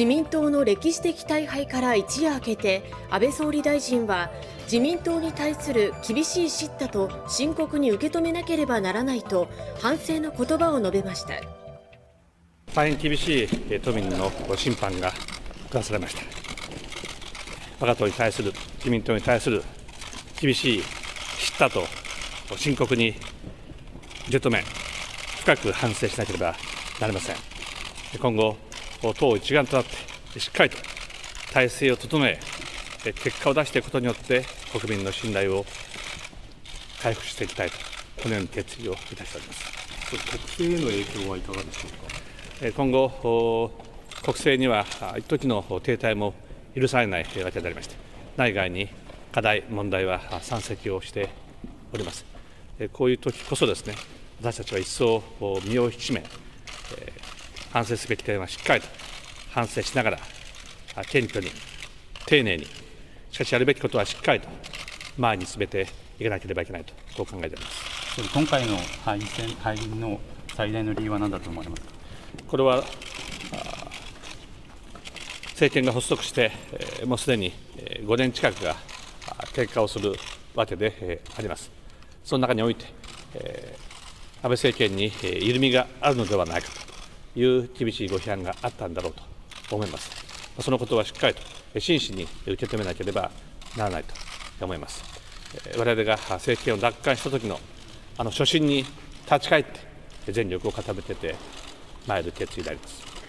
自民党の歴史的大敗から一夜明けて安倍総理大臣は自民党に対する厳しい叱咤と深刻に受け止めなければならないと反省の言葉を述べました。大変厳しい都民の審判が下されました。我が党に対する自民党に対する厳しい叱咤と深刻に受け止め深く反省しなければなりません。今後党一丸となってしっかりと体制を整え結果を出していくことによって国民の信頼を回復していきたいとこのように決意をいたしております。国政への影響はいかがでしょうか？今後国政には一時の停滞も許されないわけでありまして内外に課題問題は山積をしております。こういう時こそですね私たちは一層身を引き締め反省すべき点はしっかりと反省しながら、謙虚に、丁寧に、しかしやるべきことはしっかりと前に進めていかなければいけないと、こう考えております今回の敗戦敗因の最大の理由は何だと思われます？かこれは政権が発足して、もうすでに5年近くが経過をするわけであります。その中において、安倍政権に緩みがあるのではないかと。いう厳しいご批判があったんだろうと思います。そのことはしっかりと真摯に受け止めなければならないと思います。我々が政権を奪還した時のあの初心に立ち返って全力を固めててまいる決意であります。